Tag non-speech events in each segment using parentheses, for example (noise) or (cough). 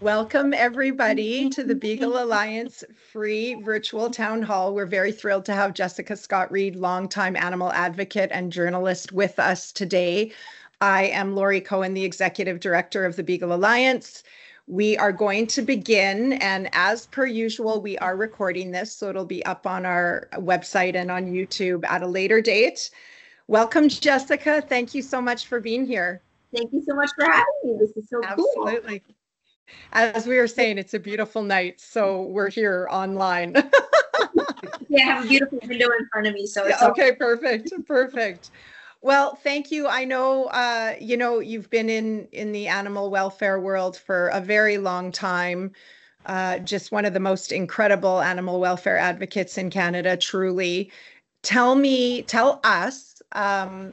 Welcome, everybody, to the Beagle Alliance free virtual town hall. We're very thrilled to have Jessica Scott Reid, longtime animal advocate and journalist, with us today. I am Lori Cohen, the executive director of the Beagle Alliance. We are going to begin, and as per usual, we are recording this, so it'll be up on our website and on YouTube at a later date. Welcome, Jessica. Thank you so much for being here. Thank you so much for having me. This is so Absolutely. cool. Absolutely. As we were saying, it's a beautiful night, so we're here online. (laughs) yeah, I have a beautiful window in front of me, so it's okay. Perfect, perfect. Well, thank you. I know, uh, you know, you've been in in the animal welfare world for a very long time. Uh, just one of the most incredible animal welfare advocates in Canada, truly. Tell me, tell us, um,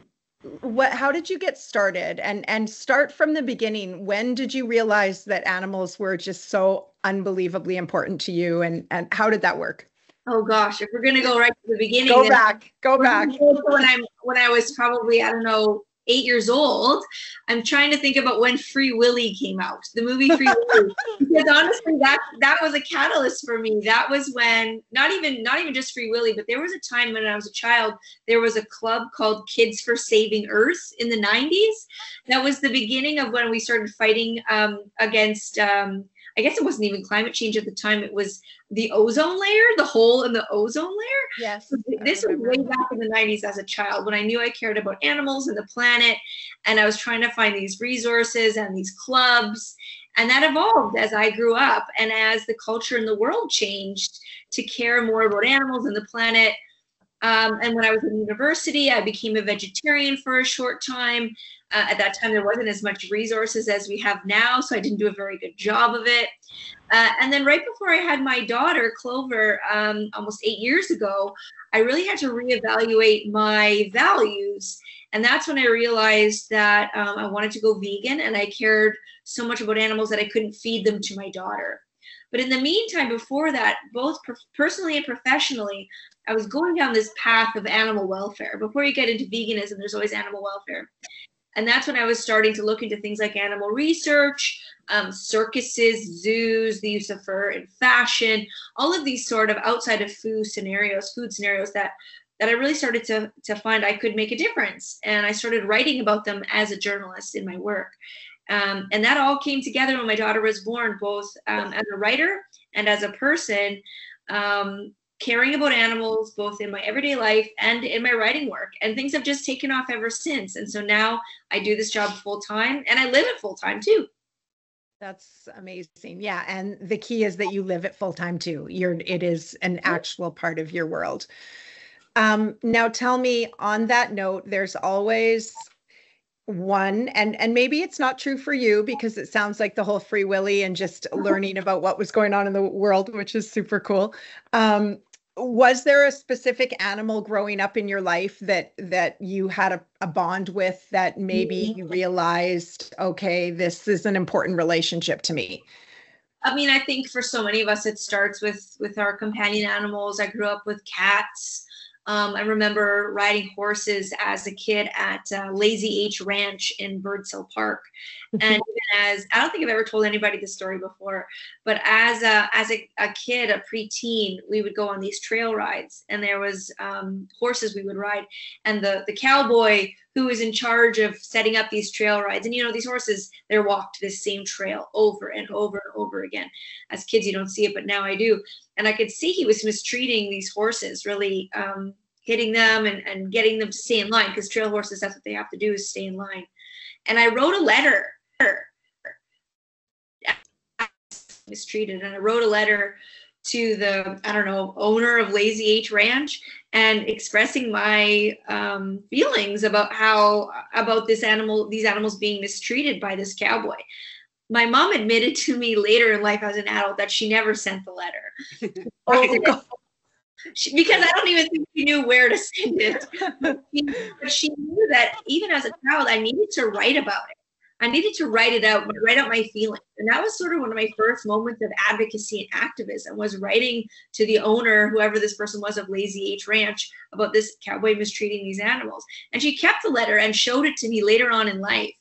what how did you get started? And and start from the beginning. When did you realize that animals were just so unbelievably important to you? And and how did that work? Oh gosh. If we're going to go right to the beginning go back. Go back. When i'm when i was probably i don't know eight years old, I'm trying to think about when Free Willy came out, the movie Free Willy. (laughs) Because honestly, that that was a catalyst for me. That was when not even not even just Free Willy, but there was a time when I was a child, there was a club called Kids for Saving Earth in the 90s. That was the beginning of when we started fighting um, against um, I guess it wasn't even climate change at the time. It was the ozone layer, the hole in the ozone layer. Yes. So this was way back in the 90s as a child when I knew I cared about animals and the planet. And I was trying to find these resources and these clubs. And that evolved as I grew up and as the culture in the world changed to care more about animals and the planet. Um, and when I was in university, I became a vegetarian for a short time. Uh, at that time, there wasn't as much resources as we have now, so I didn't do a very good job of it. Uh, and then right before I had my daughter, Clover, um, almost eight years ago, I really had to reevaluate my values. And that's when I realized that um, I wanted to go vegan and I cared so much about animals that I couldn't feed them to my daughter. But in the meantime, before that, both personally and professionally, I was going down this path of animal welfare. Before you get into veganism, there's always animal welfare. And that's when I was starting to look into things like animal research, um, circuses, zoos, the use of fur in fashion, all of these sort of outside of food scenarios, food scenarios that that I really started to to find I could make a difference. And I started writing about them as a journalist in my work. Um, and that all came together when my daughter was born, both um, as a writer and as a person. Um, caring about animals both in my everyday life and in my writing work. And things have just taken off ever since. And so now i do this job full time and i live it full time too. That's amazing. Yeah and the key is that you live it full time too. You're it is an actual part of your world. Um, now tell me on that note there's always one and and maybe it's not true for you because it sounds like the whole free willy and just (laughs) learning about what was going on in the world which is super cool. Um, was there a specific animal growing up in your life that that you had a, a bond with that maybe mm-hmm. you realized okay this is an important relationship to me? I mean i think for so many of us it starts with with our companion animals. I grew up with cats um, I remember riding horses as a kid at uh, Lazy H Ranch in Birds Hill Park, (laughs) and as I don't think I've ever told anybody this story before, but as a as a, a kid, a preteen, we would go on these trail rides, and there was um, horses we would ride, and the the cowboy who was in charge of setting up these trail rides, and you know these horses, they're walked this same trail over and over and over again. As kids, you don't see it, but now I do and I could see he was mistreating these horses, really um, hitting them and, and getting them to stay in line because trail horses, that's what they have to do is stay in line. And I wrote a letter, mistreated, and I wrote a letter to the I don't know owner of Lazy H Ranch and expressing my um, feelings about how about this animal these animals being mistreated by this cowboy my mom admitted to me later in life as an adult that she never sent the letter. (laughs) oh, she, because I don't even think she knew where to send it. but she knew that even as a child, I needed to write about it. I needed to write it out, write out my feelings. And that was sort of one of my first moments of advocacy and activism was writing to the owner, whoever this person was of Lazy H Ranch, about this cowboy mistreating these animals. And she kept the letter and showed it to me later on in life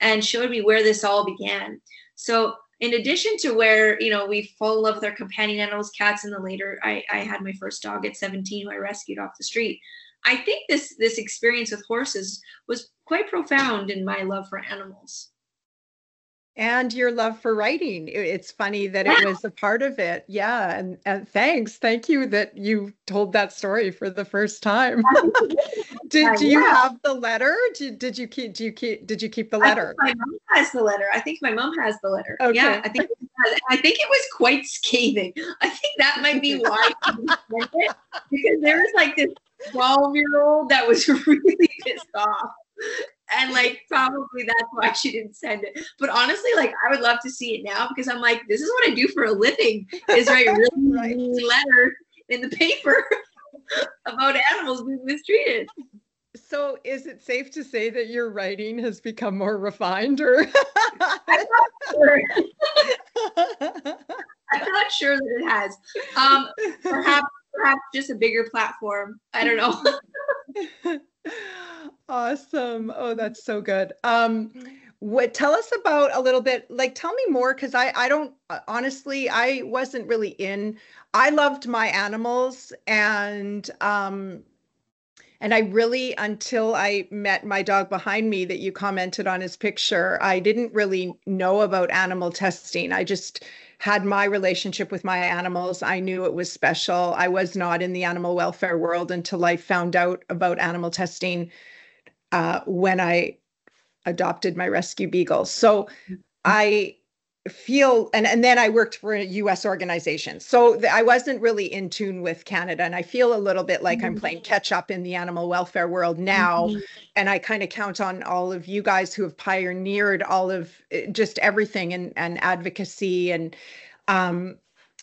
and showed me where this all began. So in addition to where you know we fall in love with our companion animals cats and then later I, I had my first dog at 17 who i rescued off the street i think this this experience with horses was quite profound in my love for animals and your love for writing. It's funny that it was a part of it. Yeah, and, and thanks, thank you that you told that story for the first time. (laughs) did do you have the letter? Did, did you keep? Do you keep? Did you keep the letter? my mom has the letter. I think my mom has the letter. Okay. Yeah, I think I think it was quite scathing. I think that might be why (laughs) it because there was like this twelve year old that was (laughs) really pissed off and like probably that's why she didn't send it. But honestly, like I would love to see it now because I'm like, this is what I do for a living is write (laughs) really right. letters in the paper (laughs) about animals being mistreated. So is it safe to say that your writing has become more refined or (laughs) I'm not sure. I'm not sure that it has. Um perhaps perhaps just a bigger platform. I don't know. Awesome. Oh, that's so good. Um, what tell us about a little bit like tell me more because I I don't uh, honestly I wasn't really in I loved my animals and um and I really until I met my dog behind me that you commented on his picture I didn't really know about animal testing I just had my relationship with my animals I knew it was special I was not in the animal welfare world until I found out about animal testing uh, when I adopted my rescue beagle. So mm-hmm. I feel and and then I worked for a US organization. So the, I wasn't really in tune with Canada and I feel a little bit like mm-hmm. I'm playing catch up in the animal welfare world now mm-hmm. and I kind of count on all of you guys who have pioneered all of eh, just everything and and advocacy and um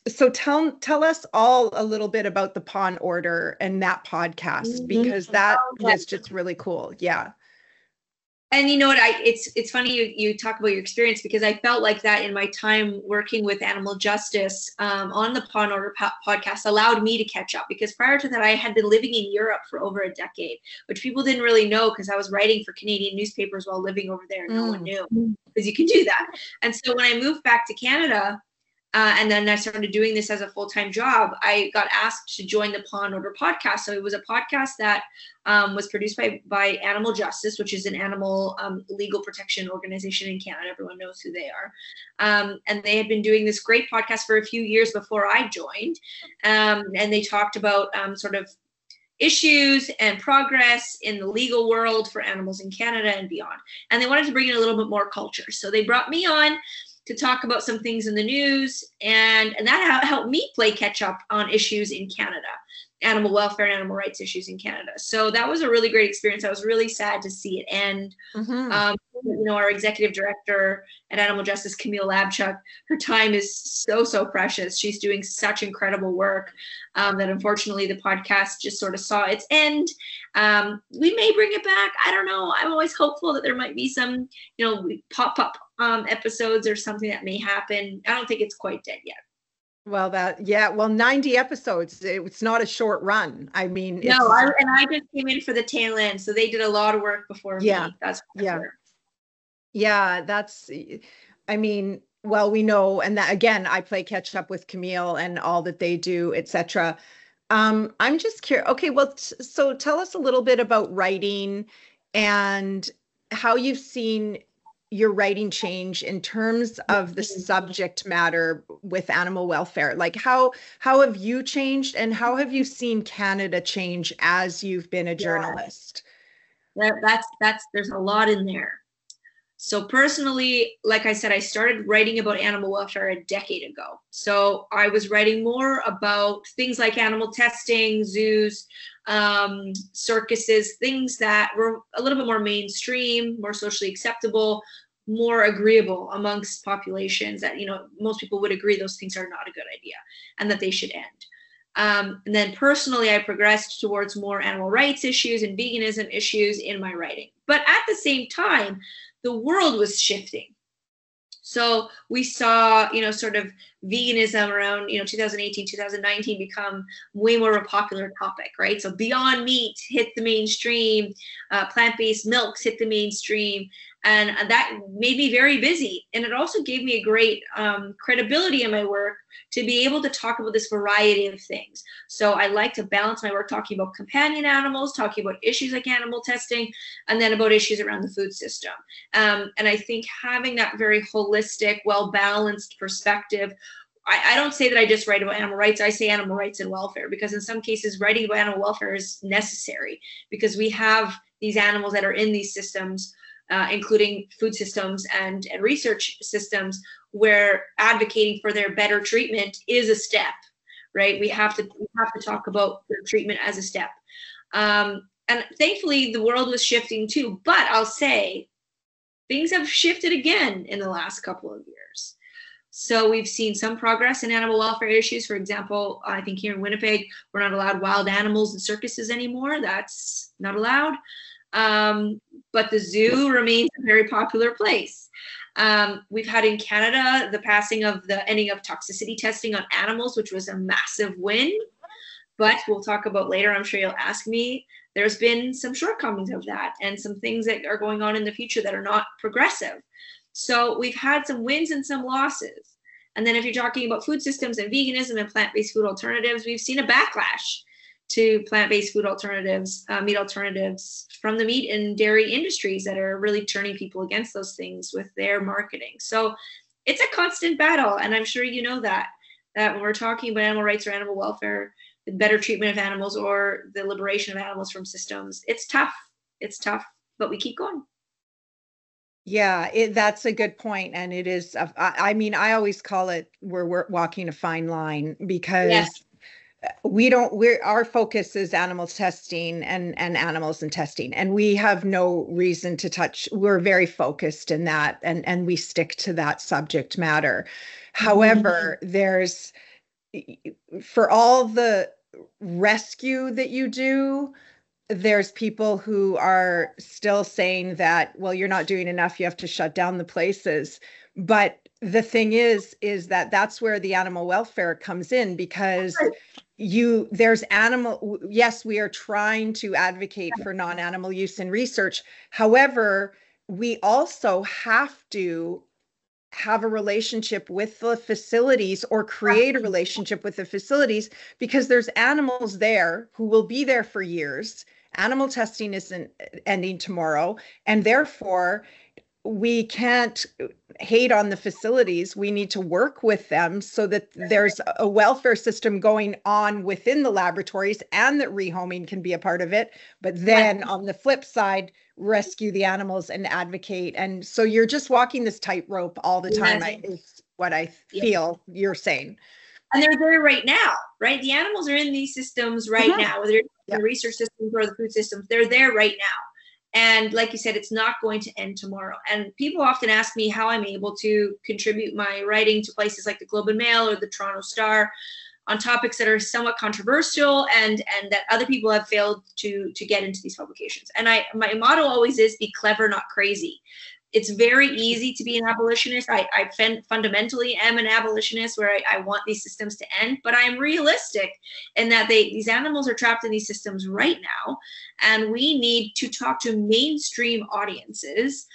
so tell tell us all a little bit about the Paw & Order and that podcast mm-hmm. because that oh, is just really cool yeah and you know what i it's it's funny you, you talk about your experience because i felt like that in my time working with animal justice um, on the Paw & Order po- podcast allowed me to catch up because prior to that i had been living in europe for over a decade which people didn't really know because i was writing for canadian newspapers while living over there no mm. one knew because you can do that and so when i moved back to canada uh, and then I started doing this as a full time job. I got asked to join the Paw & Order podcast. So it was a podcast that um, was produced by by Animal Justice, which is an animal um, legal protection organization in Canada. Everyone knows who they are, um, and they had been doing this great podcast for a few years before I joined, um, and they talked about um, sort of issues and progress in the legal world for animals in Canada and beyond. And they wanted to bring in a little bit more culture. So they brought me on to talk about some things in the news, and and that helped me play catch up on issues in Canada, animal welfare and animal rights issues in Canada. So that was a really great experience. I was really sad to see it end. Mm-hmm. Um, you know, our executive director at Animal Justice, Camille Labchuk, her time is so so precious. She's doing such incredible work um, that unfortunately the podcast just sort of saw its end. Um, we may bring it back. I don't know. I'm always hopeful that there might be some, you know, pop up um, episodes or something that may happen. I don't think it's quite dead yet. Well, that yeah, well, 90 episodes. It's not a short run. I mean, no, I, and I just came in for the tail end, so they did a lot of work before yeah, me. That's yeah, sure. yeah. That's, I mean, well, we know, and that again, I play catch up with Camille and all that they do, etc. Um, I'm just curious. Okay, well, t- so tell us a little bit about writing and how you've seen your writing change in terms of the mm-hmm. subject matter with animal welfare? Like how how have you changed and how have you mm-hmm. seen canada change as you've been a journalist? Yeah. that, that's that's there's a lot in there. So personally like i said i started writing about animal welfare a decade ago. So i was writing more about things like animal testing zoos um, circuses, things that were a little bit more mainstream, more socially acceptable, more agreeable amongst populations that, you know, most people would agree those things are not a good idea and that they should end. Um, and then personally, I progressed towards more animal rights issues and veganism issues in my writing. But at the same time, the world was shifting. So we saw, you know, sort of veganism around you know 2018 2019 become way more of a popular topic right? So beyond meat hit the mainstream uh, plant-based milks hit the mainstream and that made me very busy and it also gave me a great um, credibility in my work to be able to talk about this variety of things so i like to balance my work talking about companion animals talking about issues like animal testing and then about issues around the food system um, and i think having that very holistic well balanced perspective I, I, don't say that I just write about animal rights. I say animal rights and welfare because in some cases, writing about animal welfare is necessary because we have these animals that are in these systems uh, including food systems and, and research systems, where advocating for their better treatment is a step, right? We have to we have to talk about their treatment as a step. Um, and thankfully, the world was shifting too. But I'll say, things have shifted again in the last couple of years. So we've seen some progress in animal welfare issues. For example, I think here in Winnipeg, we're not allowed wild animals in circuses anymore. That's not allowed. Um, but the zoo remains a very popular place. Um, we've had in Canada the passing of the ending of toxicity testing on animals, which was a massive win. But we'll talk about later. I'm sure you'll ask me. There's been some shortcomings of that and some things that are going on in the future that are not progressive. So we've had some wins and some losses. And then if you're talking about food systems and veganism and plant-based food alternatives, we've seen a backlash to plant-based food alternatives, uh, meat alternatives from the meat and dairy industries that are really turning people against those things with their marketing. So it's a constant battle, and I'm sure you know that. That when we're talking about animal rights or animal welfare, the better treatment of animals or the liberation of animals from systems, it's tough. It's tough, but we keep going. Yeah, it, that's a good point, and it is. I, I mean, I always call it we're, we're walking a fine line because yes we don't we're our focus is animal testing and and animals and testing. And we have no reason to touch we're very focused in that and and we stick to that subject matter. However mm-hmm. there's for all the rescue that you do there's people who are still saying that well you're not doing enough you have to shut down the places. But the thing is is that that's where the animal welfare comes in because you there's animal yes we are trying to advocate for non-animal use in research. However we also have to have a relationship with the facilities or create a relationship with the facilities because there's animals there who will be there for years. Animal testing isn't ending tomorrow and therefore we can't hate on the facilities. We need to work with them so that there's a welfare system going on within the laboratories and that rehoming can be a part of it. But then on the flip side, rescue the animals and advocate. And so you're just walking this tightrope all the time. I, is what I feel you're saying. And they're there right now, right? The animals are in these systems right mm-hmm. now, whether it's the research systems or the food systems, they're there right now. And like you said, it's not going to end tomorrow. And people often ask me how I'm able to contribute my writing to places like the Globe and Mail or the Toronto Star on topics that are somewhat controversial and and that other people have failed to to get into these publications. And I my motto always is be clever, not crazy it's very easy to be an abolitionist. I, I fundamentally am an abolitionist where I, I, want these systems to end, but I'm realistic in that they these animals are trapped in these systems right now, and we need to talk to mainstream audiences,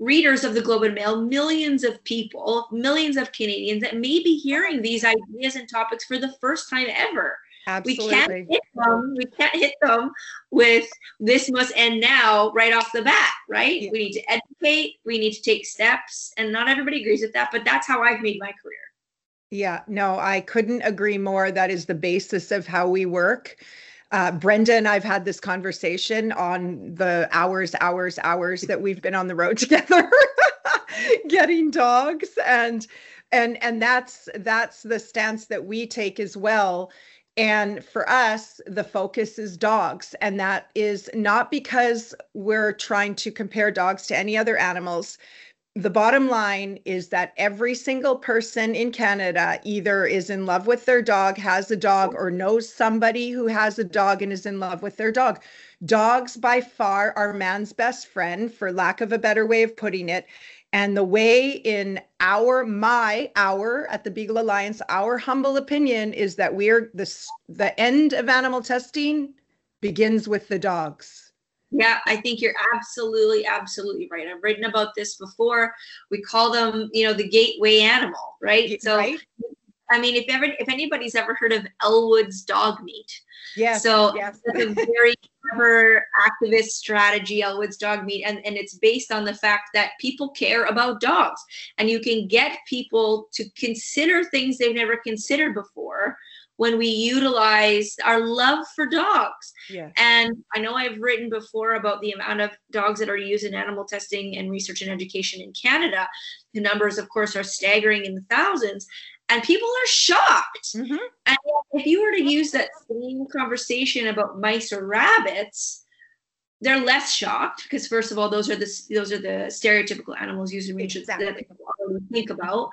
readers of the Globe and Mail, millions of people, millions of Canadians that may be hearing these ideas and topics for the first time ever. Absolutely. We can't hit them. We can't hit them with this must end now right off the bat, right? Yeah. We need to educate. We need to take steps, and not everybody agrees with that, but that's how I've made my career. Yeah, no, I couldn't agree more. That is the basis of how we work. Uh, Brenda and I've had this conversation on the hours, hours, hours that we've been on the road (laughs) together, (laughs) getting dogs, and and and that's that's the stance that we take as well and for us, the focus is dogs. And that is not because we're trying to compare dogs to any other animals. The bottom line is that every single person in Canada either is in love with their dog, has a dog, or knows somebody who has a dog and is in love with their dog. Dogs, by far, are man's best friend, for lack of a better way of putting it And the way in our, my, our at the Beagle Alliance, our humble opinion is that we're the, the end of animal testing begins with the dogs. Yeah, I think you're absolutely, absolutely right. I've written about this before. We call them, you know, the gateway animal, right? So, right? I mean, if ever, if anybody's ever heard of Elwood's dog meat, yeah. So yes. it's a very clever activist strategy, Elwood's dog meat, and, and it's based on the fact that people care about dogs. And you can get people to consider things they've never considered before when we utilize our love for dogs. Yeah. And I know I've written before about the amount of dogs that are used in animal testing and research and education in Canada. The numbers, of course, are staggering in the thousands and people are shocked. Mm-hmm. And if you were to use that same conversation about mice or rabbits, they're less shocked because first of all, those are the those are the stereotypical animals used in research exactly. that people think about,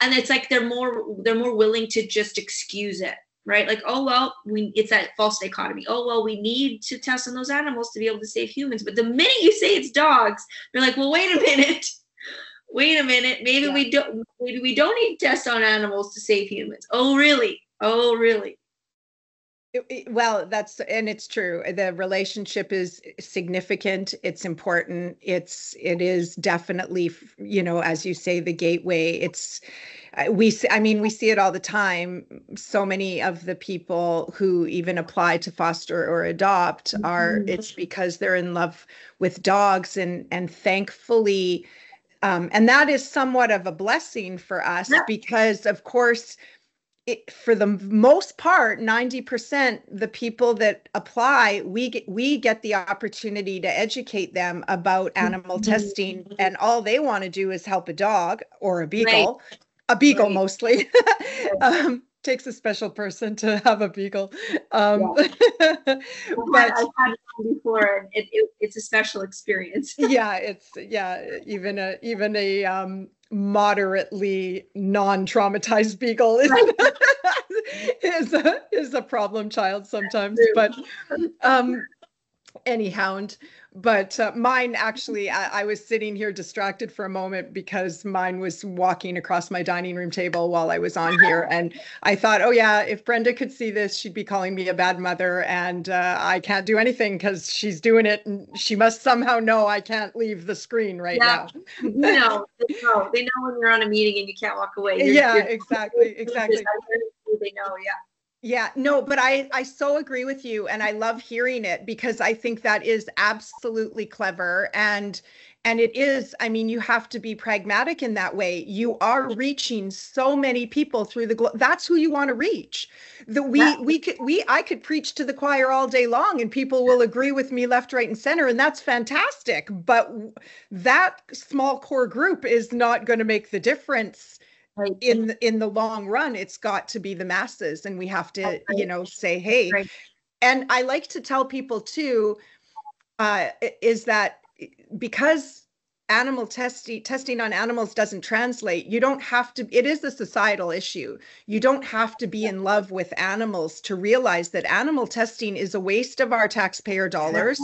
and it's like they're more they're more willing to just excuse it, right? Like, oh well, we it's that false dichotomy. Oh well, we need to test on those animals to be able to save humans, but the minute you say it's dogs, they're like, well, wait a minute wait a minute, maybe yeah. we don't maybe we don't need tests on animals to save humans. Oh really? Oh really? well that's and it's true the relationship is significant it's important it's it is definitely you know as you say the gateway it's we see i mean we see it all the time so many of the people who even apply to foster or adopt are mm-hmm. it's because they're in love with dogs and and thankfully um, and that is somewhat of a blessing for us yeah. because, of course, it, for the most part, 90% the people that apply, we get, we get the opportunity to educate them about animal mm-hmm. testing. And all they want to do is help a dog or a beagle, right. a beagle right. mostly. (laughs) um, takes a special person to (laughs) have a beagle. Um, yeah. (laughs) but I've had it before. It, it, it's a special experience. (laughs) yeah, it's yeah. Even a even a um, moderately non-traumatized beagle is, is a is a problem child sometimes. But um, anyhow, but uh, mine actually I, I, was sitting here distracted for a moment because mine was walking across my dining room table while i was on here. And i thought oh yeah if brenda could see this she'd be calling me a bad mother. And uh, i can't do anything because she's doing it. And she must somehow know i can't leave the screen right yeah. now. No they know. They know when you're on a meeting and you can't walk away. You're, yeah you're, exactly exactly. (laughs) They know yeah yeah, no, but I I so agree with you and I love hearing it because I think that is absolutely clever and and it is I mean you have to be pragmatic in that way. You are reaching so many people through the globe. That's who you want to reach. The we yeah. we could we I could preach to the choir all day long and people will agree with me left right and center and that's fantastic, but that small core group is not going to make the difference right. in in the long run it's got to be the masses and we have to right. you know say hey right. and i like to tell people too uh, is that because animal testing testing on animals doesn't translate you don't have to it is a societal issue you don't have to be in love with animals to realize that animal testing is a waste of our taxpayer dollars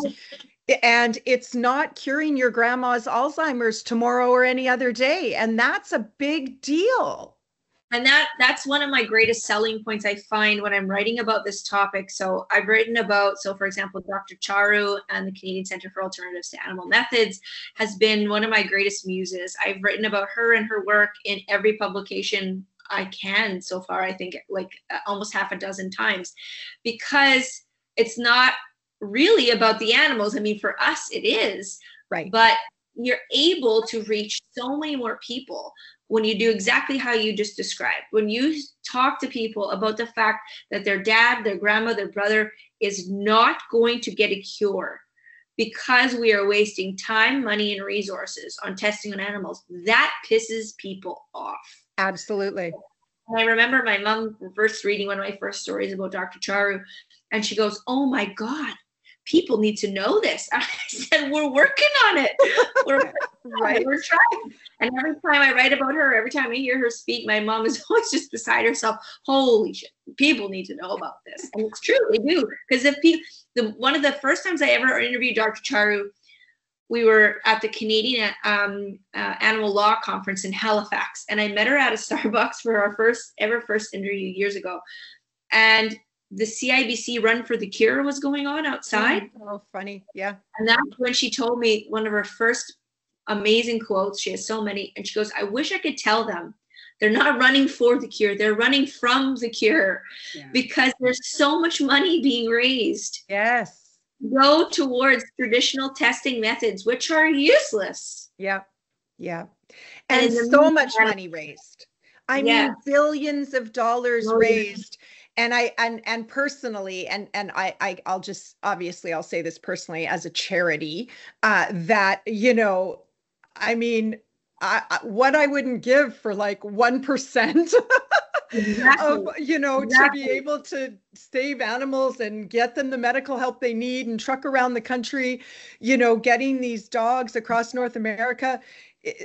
and it's not curing your grandma's Alzheimer's tomorrow or any other day. And that's a big deal. And that that's one of my greatest selling points I find when I'm writing about this topic. So I've written about, so for example, Dr. Charu and the Canadian Center for Alternatives to Animal Methods has been one of my greatest muses. I've written about her and her work in every publication I can so far, I think like uh, almost half a dozen times, because it's not really about the animals. I mean, for us, it is. Right. But you're able to reach so many more people when you do exactly how you just described. When you talk to people about the fact that their dad, their grandma, their brother is not going to get a cure because we are wasting time, money, and resources on testing on animals, that pisses people off. Absolutely. And I remember my mom first reading one of my first stories about Dr. Charu, and she goes, Oh my God, people need to know this. (laughs) I said, we're working on it. We're, (laughs) right. we're trying. And every time I write about her, every time I hear her speak, my mom is (laughs) always just beside herself. Holy shit, people need to know about this. And it's true, they do. Because if people, the one of the first times I ever interviewed Dr. Charu we were at the Canadian um, uh, Animal Law Conference in Halifax, and I met her at a Starbucks for our first ever first interview years ago. And the CIBC Run for the Cure was going on outside. Mm-hmm. Oh, funny. Yeah. And that's when she told me one of her first amazing quotes. She has so many. And she goes, I wish I could tell them they're not running for the cure, they're running from the cure yeah. because there's so much money being raised. Yes. Go towards traditional testing methods, which are useless. Yeah. Yeah. And, and so much money raised. I mean, billions of dollars raised and i and and personally and and i, I i'll just obviously i'll say this personally as a charity uh that you know i mean I, what i wouldn't give for like 1% (laughs) exactly. of you know exactly. to be able to save animals and get them the medical help they need and truck around the country you know getting these dogs across north america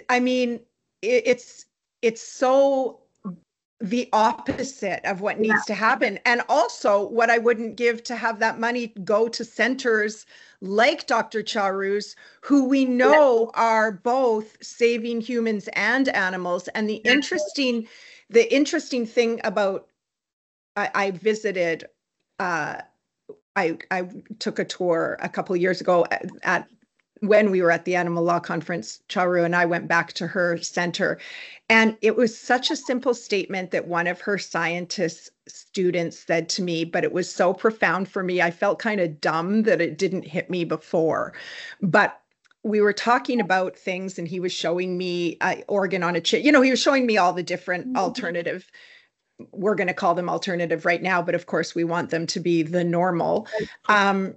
i mean it, it's it's so the opposite of what needs yeah. to happen. And also, what I wouldn't give to have that money go to centers like Dr. Charu's, who we know yeah. are both saving humans and animals. And the interesting, the interesting thing about I, I visited. Uh, I I took a tour a couple years ago at, at when we were at the animal law conference, Charu and I went back to her center. And it was such a simple statement that one of her scientist students said to me, but it was so profound for me. I felt kind of dumb that it didn't hit me before. But we were talking about things, and he was showing me uh, organ on a chip. You know, he was showing me all the different mm-hmm. alternative we're going to call them alternative right now, but of course we want them to be the normal. Um,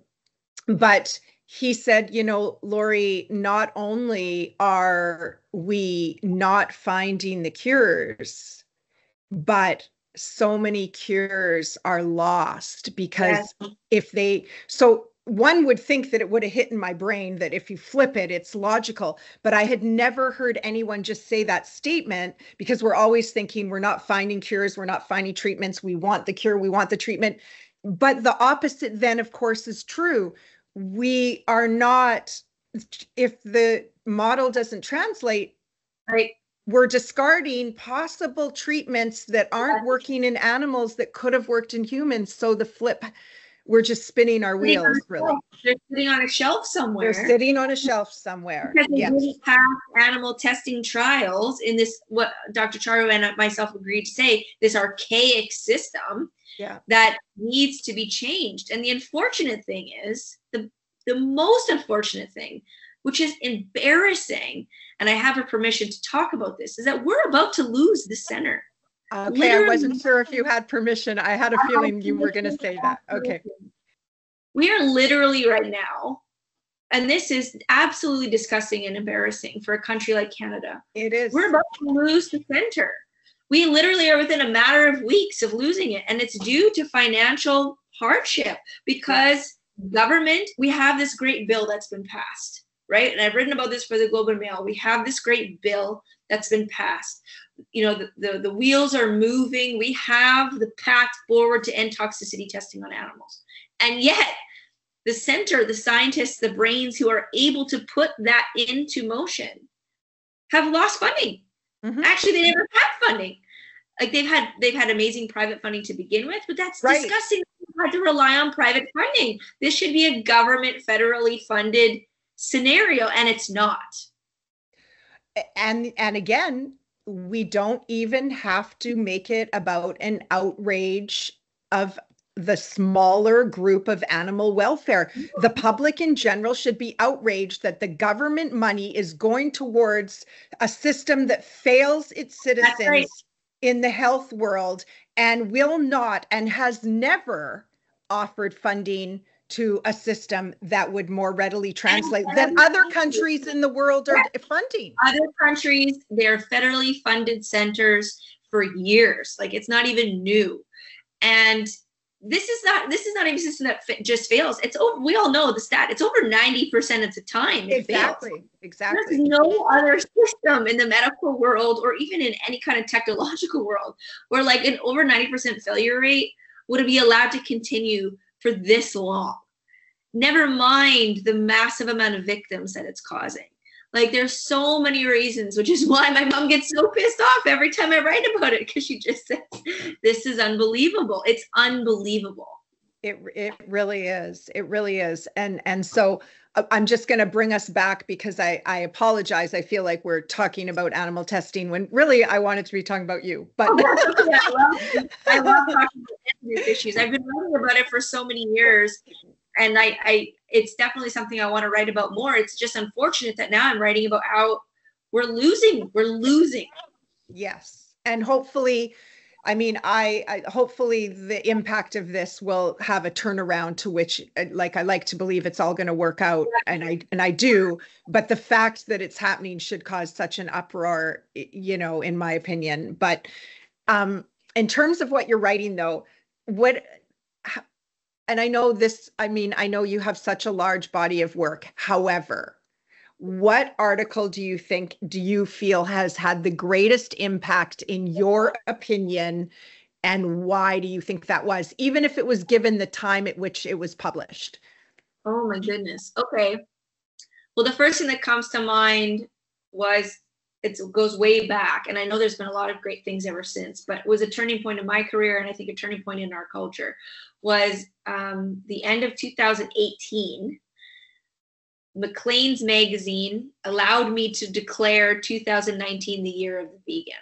but he said, you know, Lori, not only are we not finding the cures, but so many cures are lost because yes. if they, so one would think that it would have hit in my brain that if you flip it, it's logical. But I had never heard anyone just say that statement because we're always thinking we're not finding cures, we're not finding treatments, we want the cure, we want the treatment. But the opposite, then, of course, is true we are not if the model doesn't translate right. we're discarding possible treatments that aren't working in animals that could have worked in humans. So the flip we're just spinning our wheels really they're sitting on a shelf somewhere they're sitting on a shelf somewhere because they didn't pass animal testing trials in this what dr charu and myself agreed to say this archaic system yeah. that needs to be changed. And the unfortunate thing is the the most unfortunate thing, which is embarrassing, and I have her permission to talk about this, is that we're about to lose the center. Okay, Literally, I wasn't sure if you had permission. I had a feeling you were going to say that. Okay. We are literally right now, and this is absolutely disgusting and embarrassing for a country like Canada. It is. We're about to lose the center we literally are within a matter of weeks of losing it and it's due to financial hardship because government we have this great bill that's been passed right and i've written about this for the globe and mail we have this great bill that's been passed you know the, the, the wheels are moving we have the path forward to end toxicity testing on animals and yet the center the scientists the brains who are able to put that into motion have lost funding Mm-hmm. Actually, they never had funding. Like they've had they've had amazing private funding to begin with, but that's right. disgusting. Had to rely on private funding. This should be a government federally funded scenario, and it's not. And and again, we don't even have to make it about an outrage of the smaller group of animal welfare. The public in general should be outraged that the government money is going towards a system that fails its citizens right. in the health world and will not and has never offered funding to a system that would more readily translate than other countries in the world are funding. Other countries, they're federally funded centers for years. Like it's not even new. And this is not this is not a system that just fails. It's over. We all know the stat. It's over ninety percent of the time. exactly. Fails. Exactly. There's no other system in the medical world or even in any kind of technological world where like an over ninety percent failure rate would be allowed to continue for this long. never mind the massive amount of victims that it's causing. Like there's so many reasons, which is why my mom gets so pissed off every time I write about it because she just says, "This is unbelievable. It's unbelievable." It it really is. It really is. And and so uh, I'm just going to bring us back because I I apologize. I feel like we're talking about animal testing when really I wanted to be talking about you. But oh, I, love, I love talking about these issues. I've been writing about it for so many years, and I, I it's definitely something I want to write about more. It's just unfortunate that now I'm writing about how we're losing, we're losing. Yes. And hopefully, I mean, I, I, hopefully the impact of this will have a turnaround to which, uh, like, I like to believe it's all going to work out, and I and I do. But the fact that it's happening should cause such an uproar, you know, in my opinion. But um, in terms of what you're writing, though, what and I know this, I mean, I know you have such a large body of work. However, what article do you think, do you feel has had the greatest impact in your opinion? And why do you think that was, even if it was given the time at which it was published? Oh my goodness. Okay. Well, the first thing that comes to mind was it goes way back and i know there's been a lot of great things ever since but was a turning point in my career and i think a turning point in our culture was um, the end of 2018. Maclean's magazine allowed me to declare 2019 the year of the vegan.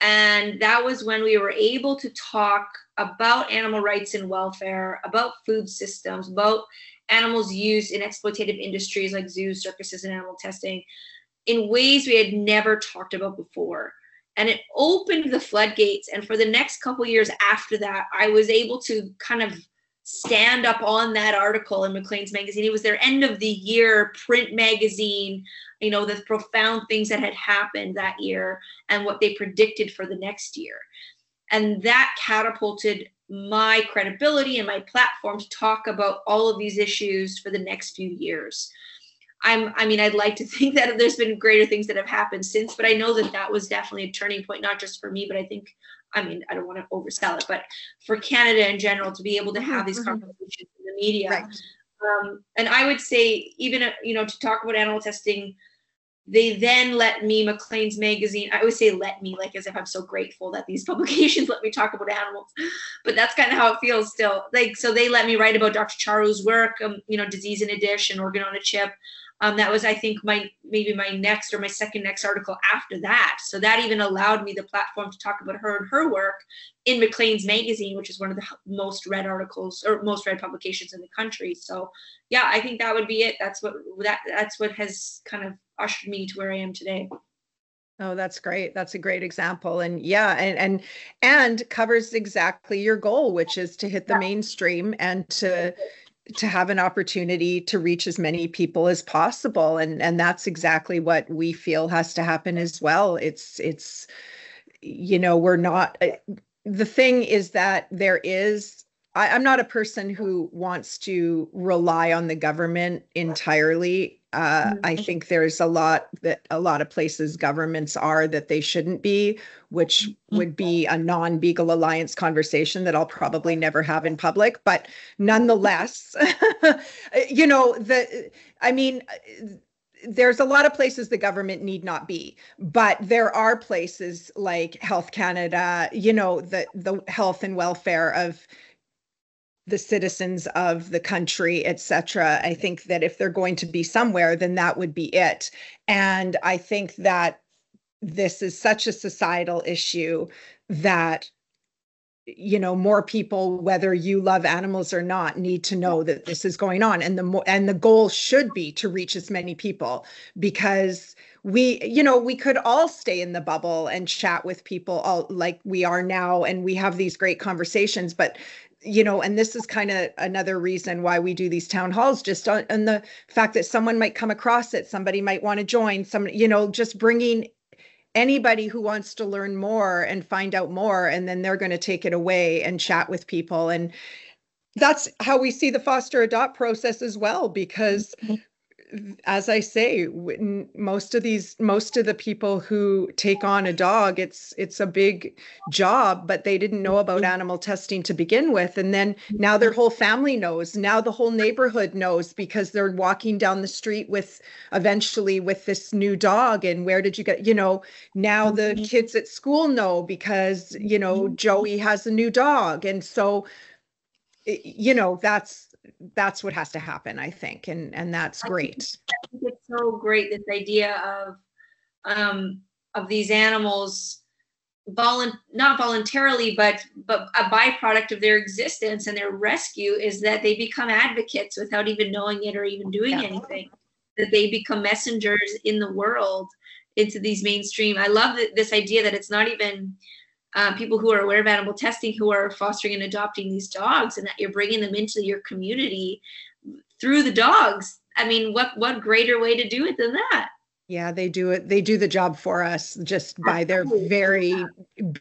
And that was when we were able to talk about animal rights and welfare, about food systems, about animals used in exploitative industries like zoos, circuses, and animal testing in ways we had never talked about before. And it opened the floodgates. And for the next couple years after that i was able to kind of stand up on that article in maclean's magazine. It was their end of the year print magazine you know the profound things that had happened that year and what they predicted for the next year. And that catapulted my credibility and my platform to talk about all of these issues for the next few years I'm, I mean, I'd like to (laughs) think that there's been greater things that have happened since, but I know that that was definitely a turning point, not just for me, but I think, I mean, I don't want to oversell it, but for Canada in general to be able to have mm-hmm. these conversations in the media. Right. Um, and I would say, even, uh, you know, to talk about animal testing, they then let me, Maclean's magazine, I always say let me, like as if I'm so grateful that these (laughs) publications let me talk about animals, but that's kind of how it feels still. Like, so they let me write about Dr. Charu's work, um, you know, disease in a dish and organ on a chip. Um, that was, I think, my maybe my next or my second next article after that. So that even allowed me the platform to talk about her and her work in Maclean's magazine, which is one of the most read articles or most read publications in the country. So yeah, I think that would be it. That's what that that's what has kind of ushered me to where I am today. Oh, that's great. That's a great example. And yeah, and and and covers exactly your goal, which is to hit the mainstream and to to have an opportunity to reach as many people as possible and and that's exactly what we feel has to happen as well it's it's you know we're not uh, the thing is that there is I, i'm not a person who wants to rely on the government entirely uh, mm-hmm. I think there's a lot that a lot of places governments are that they shouldn't be, which mm-hmm. would be a non Beagle Alliance conversation that I'll probably never have in public. But nonetheless, (laughs) you know, the I mean, there's a lot of places the government need not be, but there are places like Health Canada, you know, the the health and welfare of the citizens of the country, et cetera. I think that if they're going to be somewhere, then that would be it. And I think that this is such a societal issue that you know more people whether you love animals or not need to know that this is going on and the more and the goal should be to reach as many people because we you know we could all stay in the bubble and chat with people all like we are now and we have these great conversations but you know, and this is kind of another reason why we do these town halls, just on, on the fact that someone might come across it, somebody might want to join, some, you know, just bringing anybody who wants to learn more and find out more, and then they're going to take it away and chat with people. And that's how we see the foster adopt process as well, because mm-hmm. As I say, most of these, most of the people who take on a dog, it's it's a big job, but they didn't know about mm-hmm. animal testing to begin with, and then now their whole family knows. Now the whole neighborhood knows because they're walking down the street with, eventually with this new dog. And where did you get? You know, now the mm-hmm. kids at school know because you know mm-hmm. Joey has a new dog, and so you know that's that's what has to happen i think and and that's great I think it's so great this idea of um of these animals volun not voluntarily but but a byproduct of their existence and their rescue is that they become advocates without even knowing it or even doing yeah. anything that they become messengers in the world into these mainstream i love this idea that it's not even uh, people who are aware of animal testing who are fostering and adopting these dogs and that you're bringing them into your community through the dogs. I mean what what greater way to do it than that? Yeah they do it they do the job for us just by their very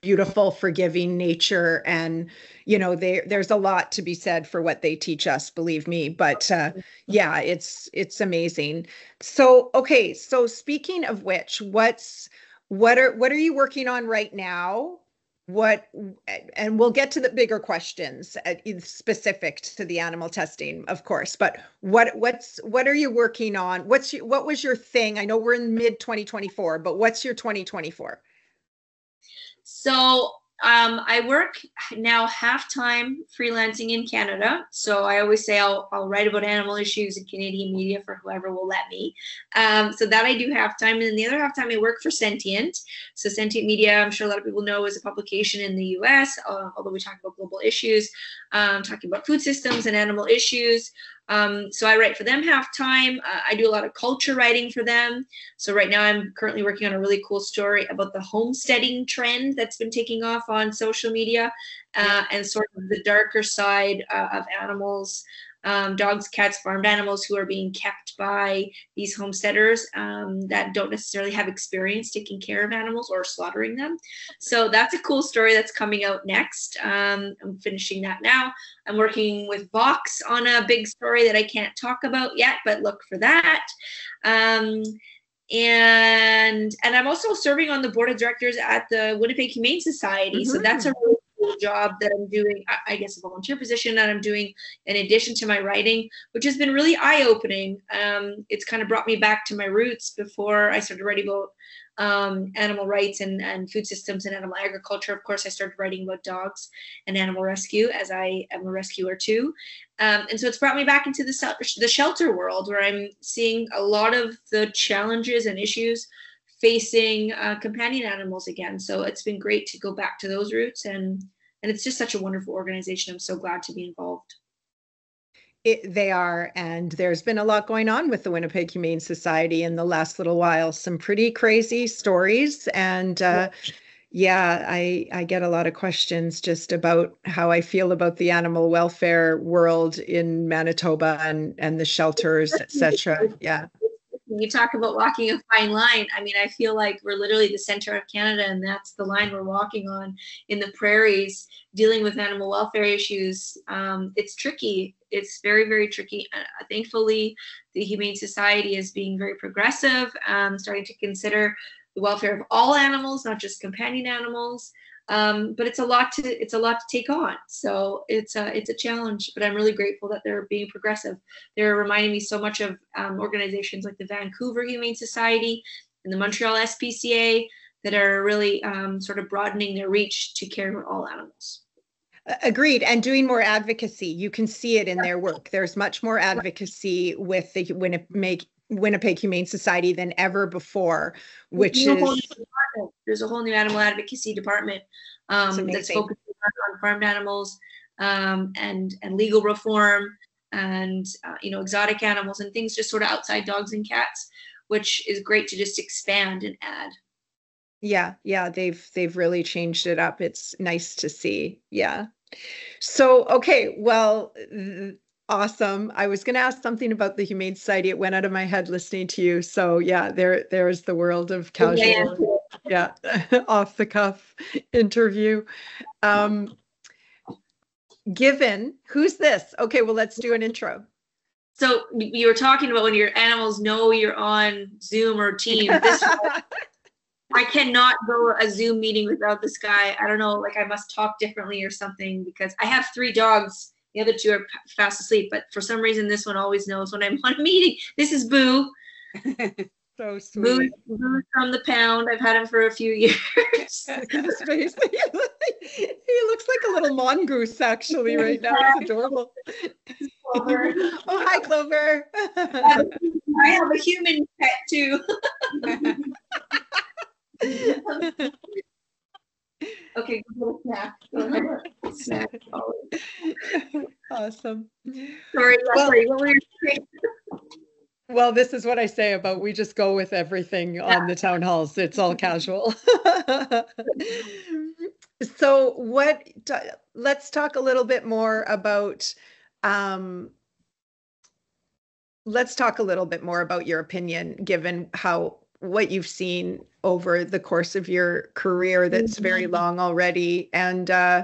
beautiful forgiving nature. And you know they there's a lot to be said for what they teach us believe me but uh, yeah it's it's amazing. So okay so speaking of which what's what are what are you working on right now what and we'll get to the bigger questions uh, specific to the animal testing of course but what what's what are you working on? What's your, what was your thing? I know we're in mid 2024 but what's your 2024 so um, I work now half time freelancing in Canada. So I always say I'll, I'll write about animal issues in Canadian media for whoever will let me. Um, so that I do half time. And then the other half time I work for Sentient. So Sentient Media, I'm sure a lot of people know, is a publication in the US, uh, although we talk about global issues, um, talking about food systems and animal issues. Um, so I write for them half time. Uh, I do a lot of culture writing for them. So right now I'm currently working on a really cool story about the homesteading trend that's been taking off on social media uh, and sort of the darker side uh, of animals um, dogs, cats, farmed animals who are being kept by these homesteaders um, that don't necessarily have experience taking care of animals or slaughtering them. So that's a cool story that's coming out next. Um, I'm finishing that now. I'm working with Vox on a big story that I can't talk about yet, but look for that um, and and I'm also serving on the board of directors at the Winnipeg Humane Society. Mm-hmm. So that's a really job that I'm doing, I guess a volunteer position that I'm doing in addition to my writing, which has been really eye opening. Um, it's kind of brought me back to my roots before I started writing about um, animal rights and, and food systems and animal agriculture. Of course, I started writing about dogs and animal rescue as I am a rescuer too. Um, and so it's brought me back into the, the shelter world where I'm seeing a lot of the challenges and issues facing uh, companion animals again. So it's been great to go back to those roots and and it's just such a wonderful organization. I'm so glad to be involved. It, they are, and there's been a lot going on with the Winnipeg Humane Society in the last little while. Some pretty crazy stories, and uh, yeah, I I get a lot of questions just about how I feel about the animal welfare world in Manitoba and and the shelters, etc. (laughs) Yeah you talk about walking a fine line i mean i feel like we're literally the center of canada and that's the line we're walking on in the prairies dealing with animal welfare issues. Um, it's tricky. It's very very tricky. Uh, thankfully the humane society is being very progressive um, starting to consider the welfare of all animals not just companion animals um, but it's a lot to it's a lot to take on so it's a it's a challenge but i'm really grateful that they're being progressive they're reminding me so much of um, organizations like the vancouver humane society and the montreal spca that are really um, sort of broadening their reach to care for all animals Agreed. And doing more advocacy. You can see it in their work. There's much more advocacy with the Winnipeg, Winnipeg Humane Society than ever before, which is there's a whole new animal advocacy department um, that's focused on farmed animals um, and and legal reform and uh, you know exotic animals and things just sort of outside dogs and cats, which is great to just expand and add. Yeah, yeah, they've they've really changed it up. It's nice to see. Yeah. So, okay, well, awesome. I was going to ask something about the Humane Society. It went out of my head listening to you. So, yeah, there there's the world of casual yeah, (laughs) off the cuff interview. Um, given who's this? Okay, well, let's do an intro. So you were talking about when your animals know you're on Zoom or Teams. This (laughs) I cannot go a Zoom meeting without this guy. I don't know, like I must talk differently or something because I have three dogs. The other two are fast asleep, but for some reason, this one always knows when I'm (laughs) on a meeting. This is Boo. (laughs) so sweet. Boo, Boo from the pound. I've had him for a few (laughs) years. his face. he looks like a little mongoose actually right now. It's adorable. Clover. oh, hi, Clover. I have a human pet too. Okay, (laughs) go snack. snack. Awesome. Sorry, well. What were you saying? Well, this is what I say about we just go with everything yeah. on the town halls. It's all casual. (laughs) so, what? Let's talk a little bit more about. Um, let's talk a little bit more about your opinion, given how what you've seen over the course of your career that's mm-hmm. very long already and uh,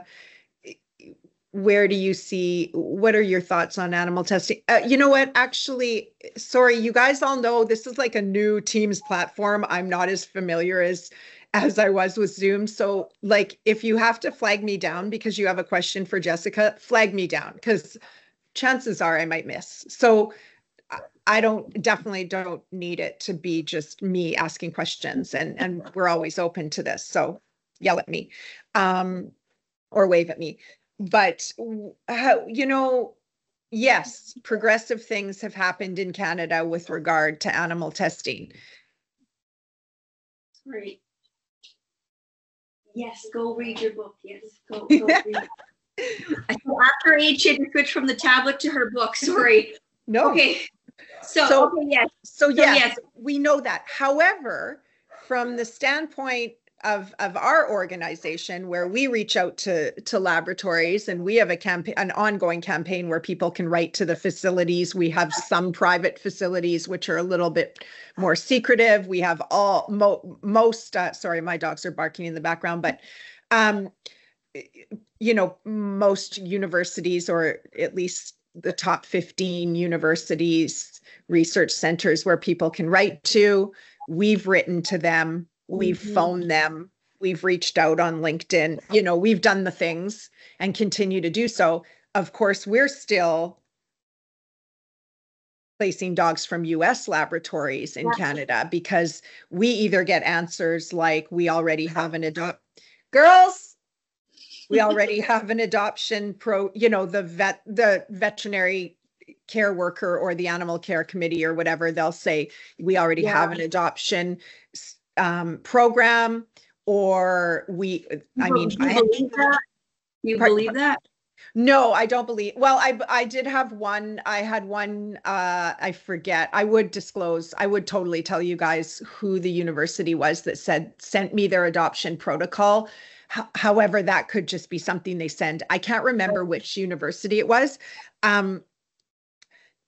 where do you see what are your thoughts on animal testing? Uh, you know what? Actually sorry you guys all know this is like a new teams platform. I'm not as familiar as as i was with zoom. So like if you have to flag me down because you have a question for jessica flag me down because chances are i might miss. So I don't definitely don't need it to be just me asking questions and and we're always open to this. So yell at me um, or wave at me. But you know, yes, progressive things have happened in Canada with regard to animal testing. Great. Yes, go read your book. Yes, go, go (laughs) read. after age, she had to switch from the tablet to her book. Sorry. No. Okay. So, so okay, yes. So, so yes, yes, we know that. However, from the standpoint of of our organization where we reach out to to laboratories and we have a campaign an ongoing campaign where people can write to the facilities we have some private facilities which are a little bit more secretive we have all mo, most uh, sorry my dogs are barking in the background but um you know most universities or at least the top 15 universities, research centers where people can write to. We've written to them, we've mm-hmm. phoned them, we've reached out on LinkedIn. You know, we've done the things and continue to do so. Of course, we're still placing dogs from US laboratories in yeah. Canada because we either get answers like we already have an adopt girls we already have an adoption pro you know the vet the veterinary care worker or the animal care committee or whatever they'll say we already yeah. have an adoption um, program or we i mean you believe that you believe that no, I don't believe. Well, I I did have one. I had one. Uh, I forget. I would disclose. I would totally tell you guys who the university was that said sent me their adoption protocol however, that could just be something they send. I can't remember which university it was. Um,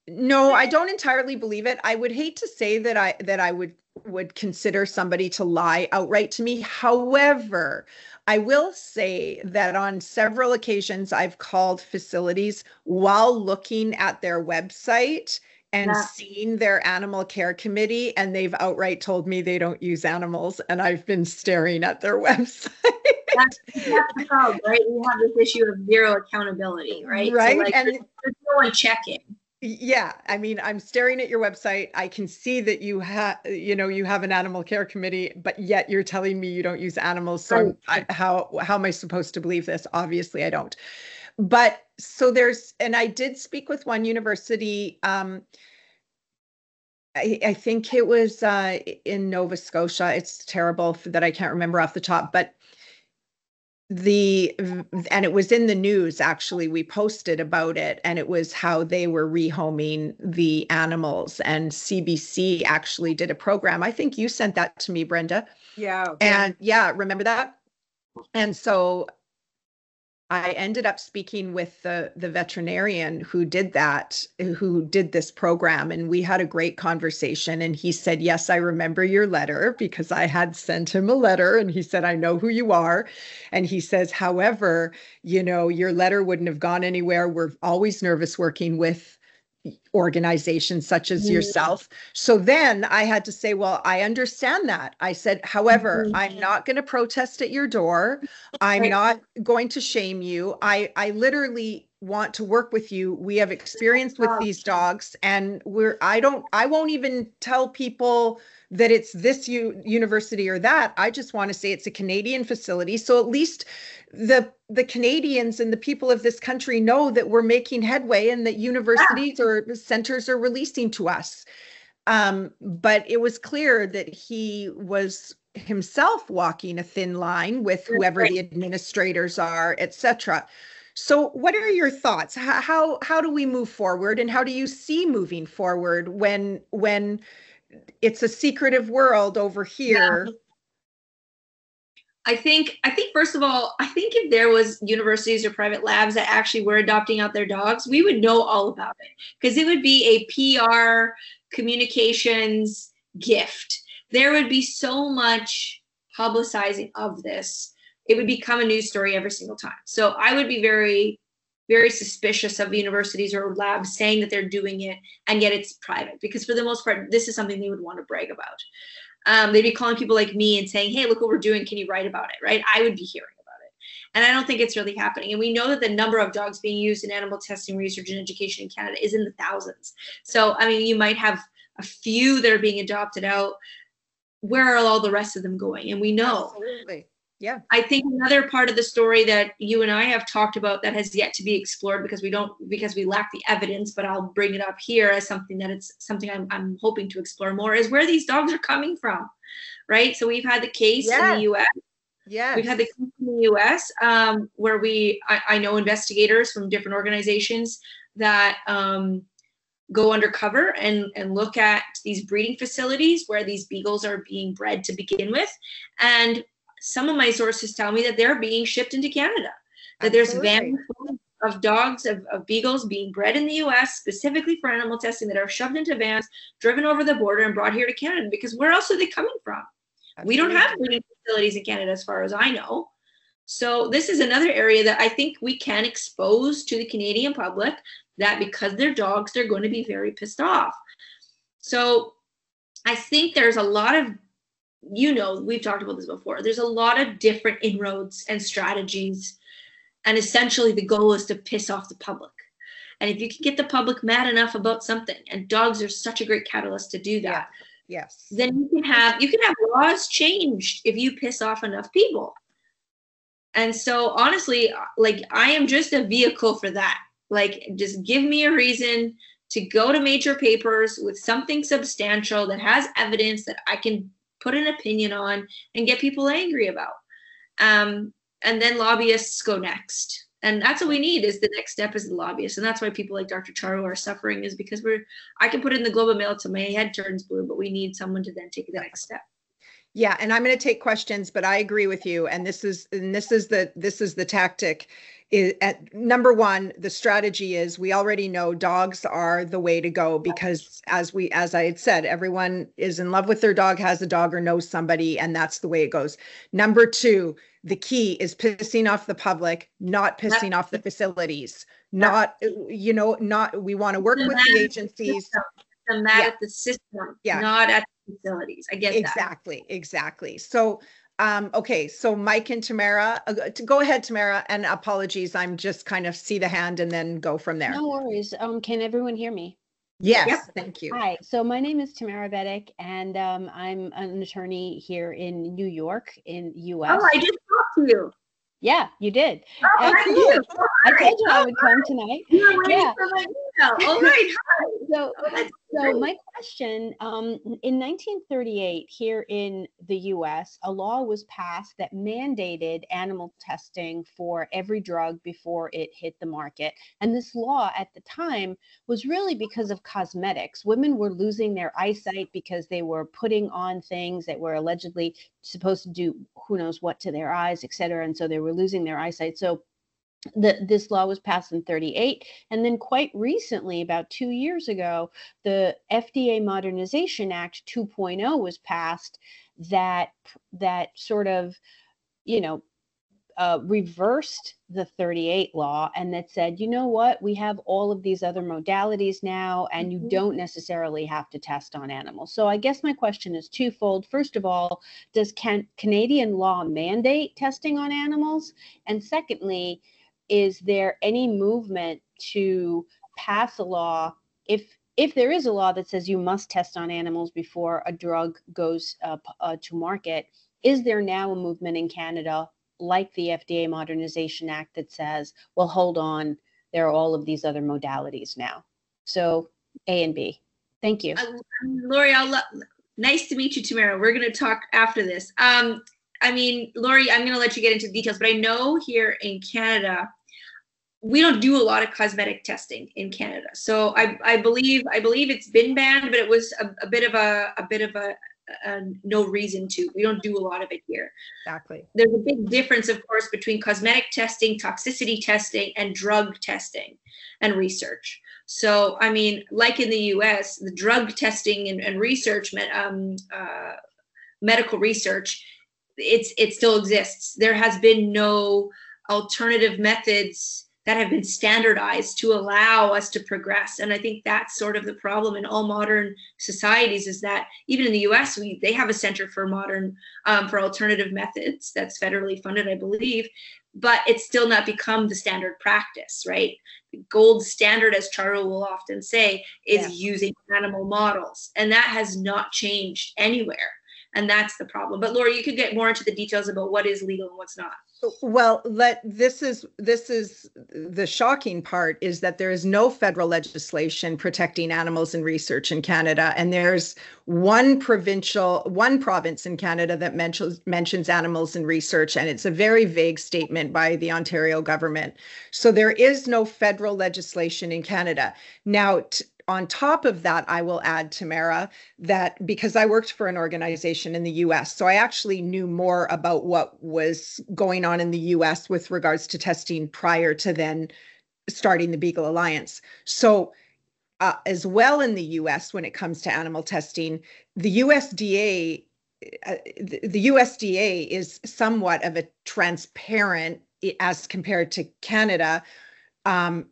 no, I don't entirely believe it. I would hate to say that I that I would would consider somebody to lie outright to me. However, I will say that on several occasions I've called facilities while looking at their website and yeah. seen their animal care committee and they've outright told me they don't use animals and I've been staring at their (laughs) website. that's, that's the problem, right? We have this issue of zero accountability, right? Right. So like, and there's, there's no one checking. Yeah, I mean, I'm staring at your website. I can see that you have, you know, you have an animal care committee, but yet you're telling me you don't use animals. So right. I, how how am I supposed to believe this? Obviously, I don't. But so there's, and I did speak with one university. Um, I, I think it was uh, in Nova Scotia. It's terrible that I can't remember off the top, but the and it was in the news actually. We posted about it and it was how they were rehoming the animals. And cbc actually did a program. I think you sent that to me brenda. Yeah. And yeah remember that? And so I ended up speaking with the the veterinarian who did that, who did this program, and we had a great conversation. And he said, "Yes, I remember your letter because I had sent him a letter." And he said, "I know who you are." And he says, "However, you know, your letter wouldn't have gone anywhere. We're always nervous working with." Organizations such as mm-hmm. yourself. So then I had to say, well, I understand that. I said, however, mm-hmm. I'm not going to protest at your door. I'm right. not going to shame you. I I literally want to work with you. We have experience with these dogs and we're I don't I won't even tell people that it's this u- university or that. I just want to say it's a Canadian facility. So at least the the Canadians and the people of this country know that we're making headway and that universities yeah. or centers are releasing to us. Um, but it was clear that he was himself walking a thin line with whoever the administrators are, etc. So, what are your thoughts? How, how how do we move forward, and how do you see moving forward when when it's a secretive world over here? Yeah I think I think first of all, I think if there was universities or private labs that actually were adopting out their dogs, we would know all about it because it would be a PR communications gift. There would be so much publicizing of this. It would become a news story every single time. So I would be very very suspicious of universities or labs saying that they're doing it and yet it's private because for the most part this is something they would want to brag about um, they'd be calling people like me and saying, hey, look what we're doing. Can you write about it? Right? I would be hearing about it. And I don't think it's really happening. And we know that the number of dogs being used in animal testing, research, and education in Canada is in the thousands. So, I mean, you might have a few that are being adopted out. Where are all the rest of them going? And we know. Absolutely yeah. I think another part of the story that you and i have talked about that has yet to be explored because we don't because we lack the evidence but i'll bring it up here as something that it's something i'm, I'm hoping to explore more is where these dogs are coming from right? So we've had the case yes. in the us yeah we've had the case in the us um, where we I, I, know investigators from different organizations that um, go undercover and, and look at these breeding facilities where these beagles are being bred to begin with. And some of my sources tell me that they're being shipped into Canada, that there's vans of dogs, of, of beagles being bred in the US specifically for animal testing that are shoved into vans, driven over the border, and brought here to Canada. Because where else are they coming from? Absolutely. We don't have breeding facilities in Canada, as far as I know. So, this is another area that I think we can expose to the Canadian public that because they're dogs, they're going to be very pissed off. So, I think there's a lot of you know, we've talked about this before. There's a lot of different inroads and strategies. And essentially, the goal is to piss off the public. And if you can get the public mad enough about something, and dogs are such a great catalyst to do that. Yeah. Yes. Then you can have you can have laws changed if you piss off enough people. And so honestly, like I am just a vehicle for that. Like just give me a reason to go to major papers with something substantial that has evidence that I can put an opinion on, and get people angry about. Um, and then lobbyists go next. And that's what we need is the next step is the lobbyists. And that's why people like Dr. Charu are suffering is because we're, I can put in the Globe and Mail till my head turns blue, but we need someone to then take the next step. Yeah, and I'm going to take questions, but I agree with you. And this is and this is the this is the tactic is at number one the strategy is we already know dogs are the way to go because as we as i had said everyone is in love with their dog has a dog or knows somebody and that's the way it goes. Number two the key is pissing off the public not pissing off the facilities. Not you know not we want to work with the agencies. the mad yeah. at the system yeah. not at the facilities. I get exactly that. exactly. So um, okay, so Mike and Tamara, uh, go ahead, Tamara, and apologies. I'm just kind of see the hand and then go from there. No worries. Um, can everyone hear me? Yes, yep. thank you. Hi, so my name is Tamara Bedick, and um, I'm an attorney here in New York, in U.S. Oh, I just talked to you. Yeah, you did. Oh, I told you I would come tonight. yeah. All right. so, oh, so my question, um, in 1938, here in the U.S., a law was passed that mandated animal testing for every drug before it hit the market. And this law at the time was really because of cosmetics. Women were losing their eyesight because they were putting on things that were allegedly supposed to do who knows what to their eyes, et cetera. And so they were losing their eyesight. So the, this law was passed in 38 and then quite recently about two years ago the fda modernization act 2.0 was passed that that sort of you know uh, reversed the 38 law and that said, you know what, we have all of these other modalities now, and you Mhm. don't necessarily have to test on animals. So I guess my question is twofold. First of all, does can- Canadian law mandate testing on animals? And secondly, is there any movement to pass a law if if there is a law that says you must test on animals before a drug goes uh, uh, to market, is there now a movement in Canada like the FDA Modernization Act that says, well, hold on, there are all of these other modalities now? So A and B. Thank you. Uh, Lori, I'll let, nice to meet you, Tamara. We're going to talk after this. Um, I mean, Lori, I'm going to let you get into the details, but I know here in Canada, we don't do a lot of cosmetic testing in Canada. So I, I believe I believe it's been banned, but it was a, a bit of a a bit of a, a no reason to. We don't do a lot of it here. Exactly. There's a big difference, of course, between cosmetic testing, toxicity testing, and drug testing and research. So, I mean, like in the US, the drug testing and, and research, um, uh, medical research, it's it still exists. There has been no alternative methods that have been standardized to allow us to progress. And I think that's sort of the problem in all modern societies is that even in the US, we they have a center for modern um, for alternative methods that's federally funded, I believe, but it's still not become the standard practice, right? The gold standard, as Charu will often say, is Yeah. using animal models, and that has not changed anywhere. And that's the problem. But Laura, you could get more into the details about what is legal and what's not. Well, let this is this is the shocking part is that there is no federal legislation protecting animals in research in Canada, and there's one provincial one province in Canada that mentions mentions animals in research, and it's a very vague statement by the Ontario government. So there is no federal legislation in Canada. Now, t- on top of that, I will add, Tamara, that because I worked for an organization in the US, so I actually knew more about what was going on in the US with regards to testing prior to then starting the Beagle Alliance. So, uh, as well in the US, when it comes to animal testing, the USDA. Uh, the, the USDA is somewhat of a transparent, as compared to Canada, um,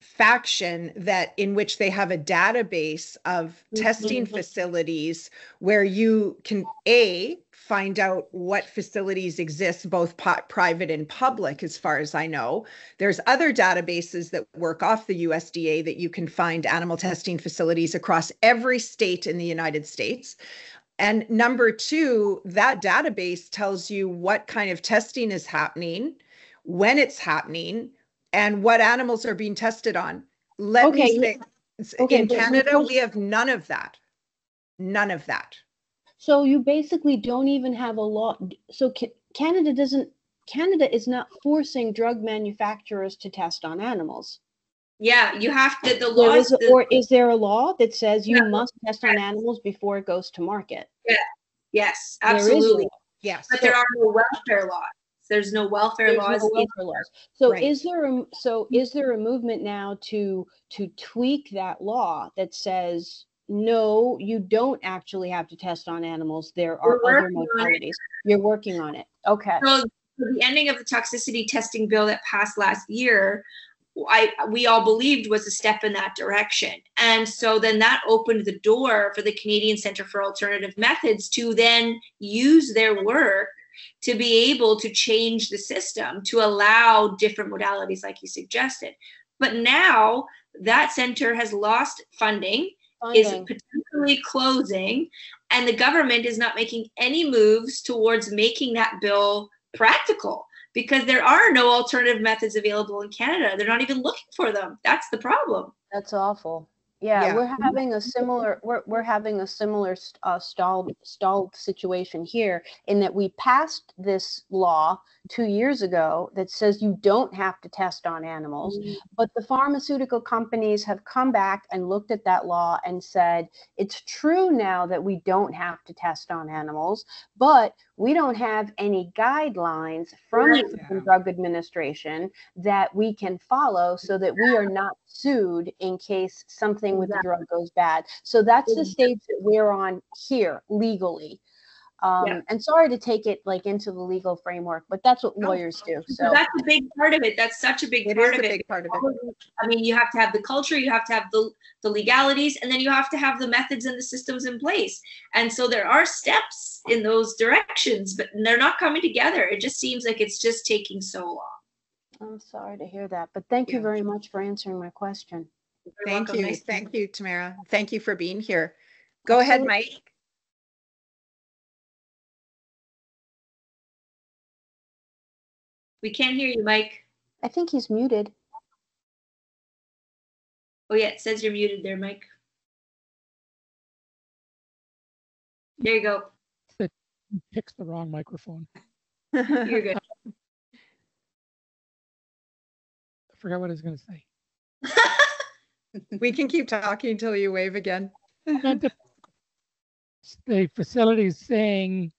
faction that in which they have a database of testing Mhm. facilities where you can a find out what facilities exist both po- private and public as far as i know there's other databases that work off the usda that you can find animal testing facilities across every state in the united states and number two that database tells you what kind of testing is happening when it's happening and what animals are being tested on. Let Okay, me say, okay, in Canada, we have none of that. None of that. So you basically don't even have a law. So Canada doesn't. Canada is not forcing drug manufacturers to test on animals. Yeah, you have to. The law is, the- or is there a law that says you No, must test on animals before it goes to market? Yeah. yes, There is a absolutely. law. Yes. But there are no welfare laws. There's no welfare There's laws. no welfare laws. So Right. is there a so is there a movement now to to tweak that law that says no, you don't actually have to test on animals. There are We're other working on it. modalities. You're working on it. Okay. So the ending of the toxicity testing bill that passed last year, I we all believed was a step in that direction. And so then that opened the door for the Canadian Center for Alternative Methods to then use their work to be able to change the system to allow different modalities like you suggested. But now that center has lost funding oh, is potentially closing and the government is not making any moves towards making that bill practical because there are no alternative methods available in Canada. They're not even looking for them. That's the problem. That's awful. Yeah, Yeah. we're having a similar we're we're having a similar st- uh, stalled stalled situation here in that we passed this law two years ago that says you don't have to test on animals, mm. but the pharmaceutical companies have come back and looked at that law and said it's true now that we don't have to test on animals, but we don't have any guidelines from the Food and Drug Administration that we can follow so that we are not sued in case something with the drug goes bad. So that's the stage that we're on here legally. Um, Yeah. And sorry to take it like into the legal framework, but that's what lawyers do. So So that's a big part of it. That's such a big It part is of a it. big part of it. all of it- I mean, you have to have the culture, you have to have the, the legalities, and then you have to have the methods and the systems in place. And so there are steps in those directions, but they're not coming together. It just seems like it's just taking so long. I'm sorry to hear that, but thank you very much for answering my question. You're Thank welcome. you. Nice Thank you, Tamara. Thank you for being here. Go ahead, Mike. We can't hear you, Mike. I think he's muted. Oh yeah, it says you're muted there, Mike. There you go. picks the wrong microphone. (laughs) You're good. I forgot what I was going to say. (laughs) We can keep talking until you wave again. (laughs) The, facility is saying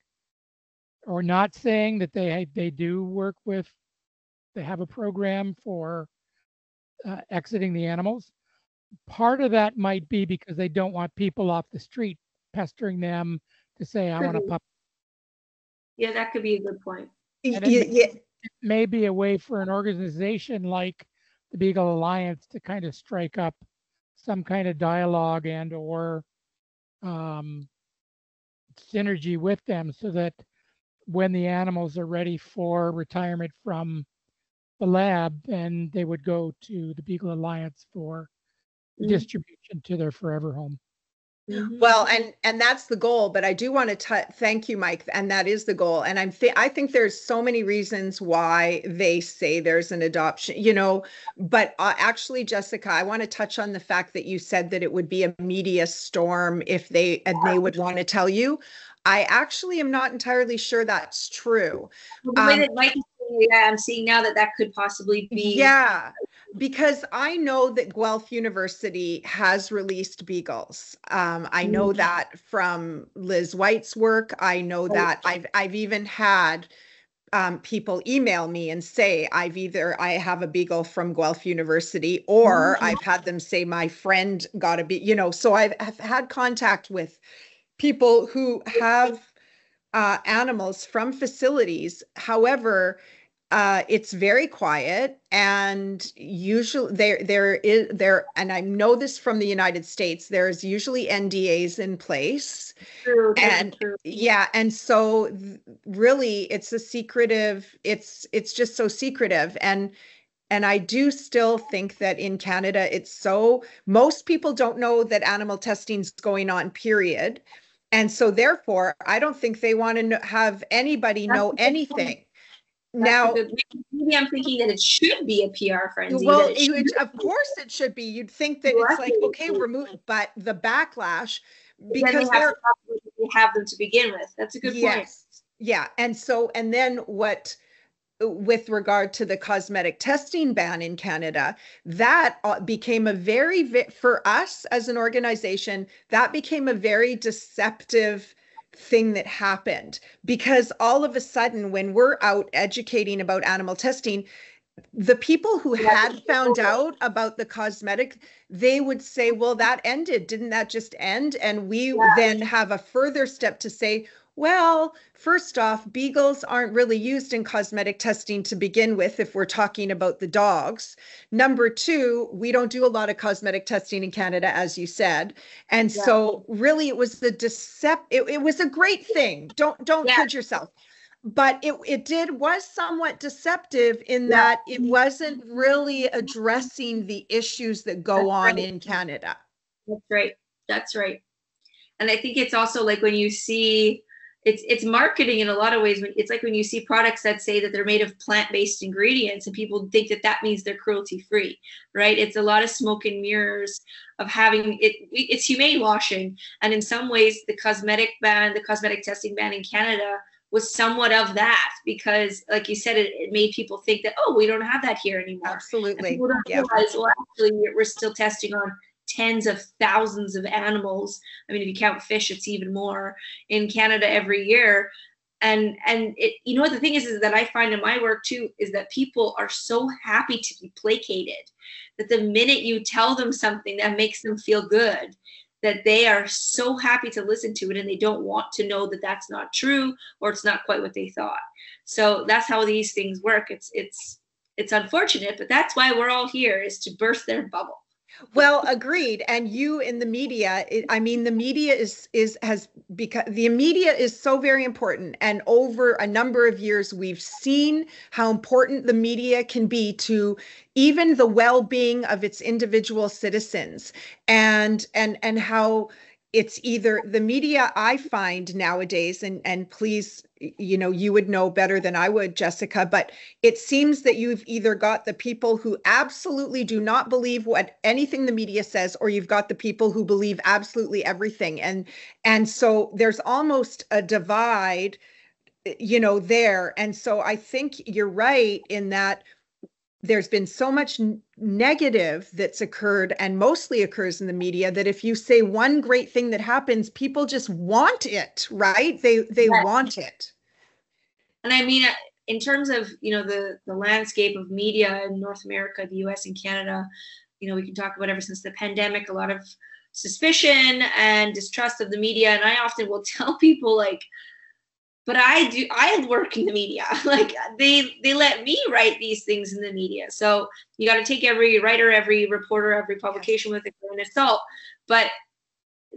or not saying that they they do work with they have a program for uh, exiting the animals. Part of that might be because they don't want people off the street pestering them to say, "I want a Could pup." yeah, that could be a good point. Y- And then y- yeah, May be a way for an organization like the Beagle Alliance to kind of strike up some kind of dialogue and or um, synergy with them so that when the animals are ready for retirement from the lab, then they would go to the Beagle Alliance for Mhm. distribution to their forever home. Mhm. Well, and and that's the goal, but I do want to t- thank you, Mike, and that is the goal. And I'm th- I think there's so many reasons why they say there's an adoption, you know. But uh, actually, Jessica, I want to touch on the fact that you said that it would be a media storm if they and they would want to tell you. I actually am not entirely sure that's true. Well, the way um, that Mike is saying yeah, I'm seeing now that that could possibly be. Yeah, because I know that Guelph University has released beagles. Um, I know Mhm. that from Liz White's work. I know that I've I've even had um, people email me and say I've either I have a beagle from Guelph University or Mhm. I've had them say my friend got a be you know. So I've, I've had contact with people who have uh, animals from facilities. However, uh, it's very quiet, and usually there there is there, and I know this from the United States. There's usually NDAs in place. True, true, And- true. Yeah, and so th- really, it's a secretive. It's it's just so secretive, and and I do still think that in Canada, it's so most people don't know that animal testing is going on. Period. And so therefore, I don't think they want to have anybody That's know point. anything. Now, good- maybe I'm thinking that it should be a PR frenzy. well, it it of course it should be. You'd think that Well, it's like, okay, it's- remove, but the backlash, then they because have, have- them to begin with. That's a good point. yes, yeah. And so, and then what, with regard to the cosmetic testing ban in Canada, that uh, became a very, for us as an organization, that became a very deceptive thing that happened. Because all of a sudden when we're out educating about animal testing the people who had found out about the cosmetic they would say well that ended. Didn't that just end? And we Yeah. then have a further step to say well first off beagles aren't really used in cosmetic testing to begin with if we're talking about the dogs number two we don't do a lot of cosmetic testing in canada as you said and Yeah. so really it was the decept it, it was a great thing don't don't Yeah. kid yourself but it it did was somewhat deceptive in Yeah. that it wasn't really addressing the issues that go That's on right. in Canada. That's right. That's right. And I think it's also like when you see it's it's marketing in a lot of ways. When it's like when you see products that say that they're made of plant-based ingredients, and people think that that means they're cruelty-free, right? It's a lot of smoke and mirrors of having it. It's humane washing, and in some ways, the cosmetic ban, the cosmetic testing ban in Canada was somewhat of that because, like you said, it, it made people think that oh, we don't have that here anymore. And Absolutely. people don't Yeah. realize, well, actually, we're still testing on tens of thousands of animals. I mean, if you count fish, it's even more in Canada every year. And and it, you know what the thing is, is that I find in my work too is that people are so happy to be placated that the minute you tell them something that makes them feel good, that they are so happy to listen to it and they don't want to know that that's not true or it's not quite what they thought so that's how these things work it's it's it's unfortunate but that's why we're all here is to burst their bubble well agreed. And you in the media i mean the media is is has because the media is so very important. And over a number of years we've seen how important the media can be to even the well-being of its individual citizens. And and and how it's either the media I find nowadays, and and please, you know, you would know better than I would, Jessica, but it seems that you've either got the people who absolutely do not believe what anything the media says, or you've got the people who believe absolutely everything. And and so there's almost a divide, you know, there. And so I think you're right in that there's been so much negative that's occurred and mostly occurs in the media that if you say one great thing that happens people just want it right? They they yes. want it. And i mean uh, in terms of you know the the landscape of media in north america the us and canada you know we can talk about ever since the pandemic a lot of suspicion and distrust of the media. And i often will (laughs) tell people like but I do I work in the media. (laughs) like they they let me write these things in the media. So you got to take every writer, every reporter, every publication with a grain of salt. But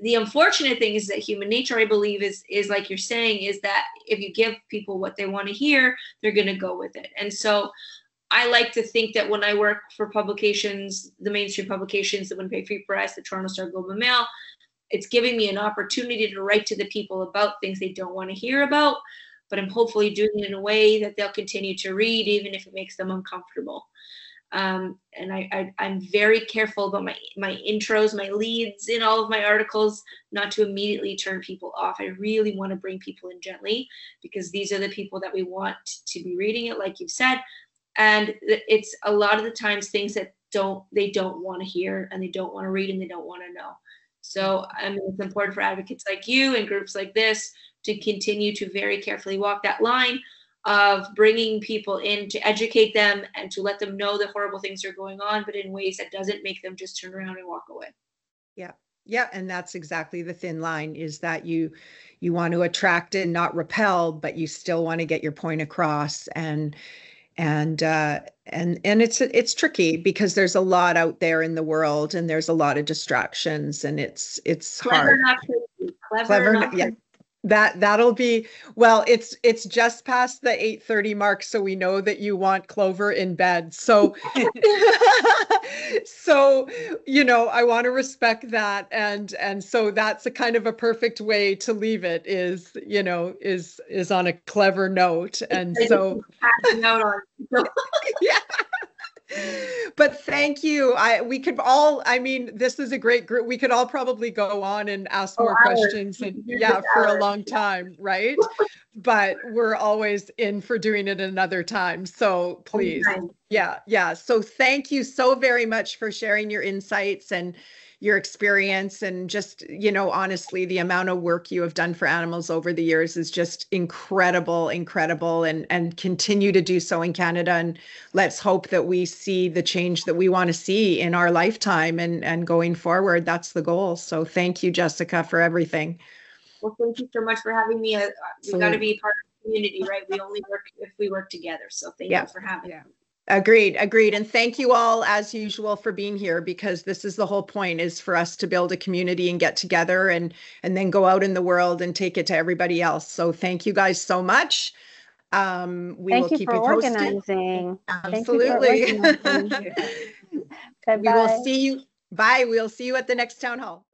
the unfortunate thing is that human nature, I believe, is is like you're saying, is that if you give people what they want to hear, they're gonna go with it. And so I like to think that when I work for publications, the mainstream publications, the Winnipeg Free Press, the Toronto Star Globe and Mail, it's giving me an opportunity to write to the people about things they don't want to hear about but i'm hopefully doing it in a way that they'll continue to read even if it makes them uncomfortable. Um, and I, I am very careful about my my intros my leads in all of my articles not to immediately turn people off. I really want to bring people in gently because these are the people that we want to be reading it like you've said. And it's a lot of the times things that don't they don't want to hear and they don't want to read and they don't want to know so I mean, it's important for advocates like you and groups like this to continue to very carefully walk that line of bringing people in to educate them and to let them know the horrible things are going on, but in ways that doesn't make them just turn around and walk away. Yeah. Yeah, and that's exactly the thin line is that you you want to attract and not repel, but you still want to get your point across and and uh, and and it's it's tricky because there's a lot out there in the world and there's a lot of distractions and it's it's clever hard. Not crazy. Clever, clever not yeah. That that'll be well. It's it's just past the eight thirty mark, so we know that you want Clover in bed. So, (laughs) (laughs) so you know, I want to respect that, and and so that's a kind of a perfect way to leave it. Is you know is is on a clever note, and so. (laughs) yeah but thank you. I we could all. I mean, this is a great group. We could all probably go on and ask more oh, questions and yeah, for a long time, right? but we're always in for doing it another time. So please, yeah, yeah. So thank you so very much for sharing your insights and your experience and just you know honestly the amount of work you have done for animals over the years is just incredible incredible and and continue to do so in Canada. And let's hope that we see the change that we want to see in our lifetime and and going forward. That's the goal. So thank you Jessica for everything. Well thank you so much for having me. Uh, we got to be part of the community right? We only work if we work together. So thank yeah. you for having yeah. me Agreed, agreed. And thank you all as usual for being here because this is the whole point is for us to build a community and get together and and then go out in the world and take it to everybody else. So thank you guys so much. Um, we thank will keep you organizing. Absolutely. (laughs) we will see you. Bye. We'll see you at the next town hall.